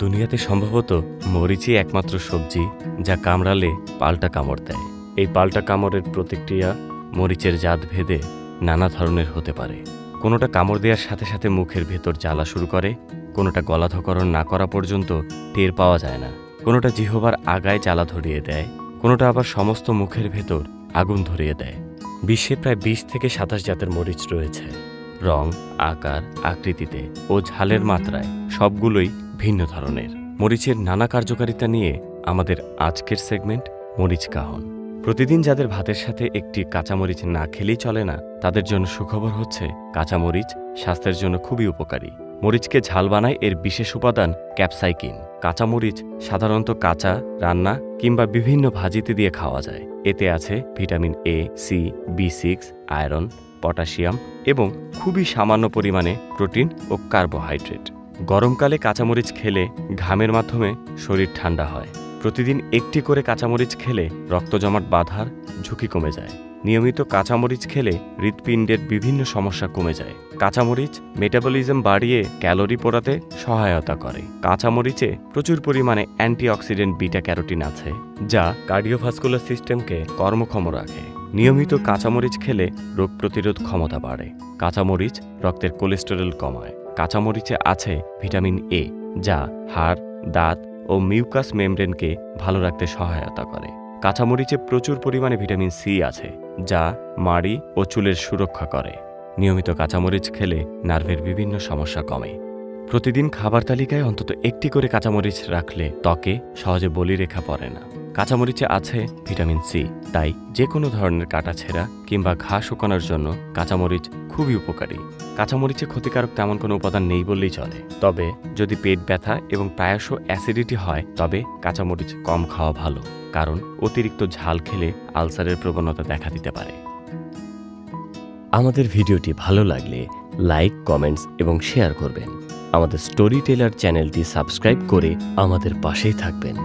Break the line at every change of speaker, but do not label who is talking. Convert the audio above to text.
দুনিয়াতে সম্ভবত মরিচই একমাত্র সবজি যা কামড়ালে পাল্টা কামড় দেয়। এই পাল্টা কামড়ের প্রতিক্রিয়া মরিচের জাত ভেদে নানা ধরনের হতে পারে। কোনোটা কামড় দেওয়ার সাথে সাথে মুখের ভেতর জ্বালা শুরু করে, কোনোটা গলাধকরণ না করা পর্যন্ত টের পাওয়া যায় না। কোনোটা জিহবার আগায় জ্বালা ধরিয়ে দেয়, কোনোটা আবার সমস্ত মুখের ভেতর আগুন ধরিয়ে দেয়। বিশ্বে প্রায় বিশ থেকে সাতাশ জাতের মরিচ রয়েছে। রং, আকার, আকৃতিতে ও ঝালের মাত্রায় সবগুলোই ভিন্ন ধরনের। মরিচের নানা কার্যকারিতা নিয়ে আমাদের আজকের সেগমেন্ট মরিচ কাহন। প্রতিদিন যাদের ভাতের সাথে একটি কাঁচামরিচ না খেলেই চলে না, তাদের জন্য সুখবর হচ্ছে কাঁচামরিচ স্বাস্থ্যের জন্য খুবই উপকারী। মরিচকে ঝাল বানায় এর বিশেষ উপাদান ক্যাপসাইকিন। কাঁচামরিচ সাধারণত কাঁচা, রান্না কিংবা বিভিন্ন ভাজিতে দিয়ে খাওয়া যায়। এতে আছে vitamin A C B six iron, potassium এবং খুবই সামান্য পরিমাণে প্রোটিন ও কার্বোহাইড্রেট। গরমকালে কাঁচামরিচ খেলে ঘামের মাধ্যমে শরীর ঠান্ডা হয়। প্রতিদিন একটি করে কাঁচামরিচ খেলে রক্ত জমাট বাঁধার ঝুঁকি কমে যায়। নিয়মিত কাঁচামরিচ খেলে হৃৎপিণ্ডের বিভিন্ন সমস্যা কমে যায়। কাঁচামরিচ মেটাবলিজম বাড়িয়ে ক্যালোরি পোড়াতে সহায়তা করে। কাঁচামরিচে প্রচুর পরিমাণে অ্যান্টিঅক্সিডেন্ট বিটা ক্যারোটিন আছে, যা কার্ডিওভাস্কুলার সিস্টেমকে কর্মক্ষম রাখে। নিয়মিত কাঁচামরিচ খেলে রোগ প্রতিরোধ ক্ষমতা বাড়ে। কাঁচামরিচ রক্তের কোলেস্টেরল কমায়। কাঁচামরিচে আছে ভিটামিন এ যা হাড়, দাঁত ও মিউকাস মেমব্রেনকে ভালো রাখতে সহায়তা করে। কাঁচামরিচে প্রচুর পরিমাণে ভিটামিন সি আছে, যা মাড়ি ও চুলের সুরক্ষা করে। নিয়মিত কাঁচামরিচ খেলে নার্ভের বিভিন্ন সমস্যা কমে। প্রতিদিন খাবার তালিকায় অন্তত একটি করে কাঁচামরিচ রাখলে ত্বকে সহজে বলিরেখা পড়ে না। কাঁচামরিচে আছে ভিটামিন সি, তাই যে কোনো ধরনের কাটা ছেঁড়া কিংবা ঘা শুকানোর জন্য কাঁচামরিচ খুবই উপকারী। কাঁচামরিচে ক্ষতিকারক তেমন কোনো উপাদান নেই বললেই চলে। তবে যদি পেট ব্যথা এবং প্রায়শ অ্যাসিডিটি হয়, তবে কাঁচামরিচ কম খাওয়া ভালো, কারণ অতিরিক্ত ঝাল খেলে আলসারের প্রবণতা দেখা দিতে পারে। আমাদের ভিডিওটি ভালো লাগলে লাইক, কমেন্টস এবং শেয়ার করবেন। আমাদের স্টোরি টেলার চ্যানেলটি সাবস্ক্রাইব করে আমাদের পাশেই থাকবেন।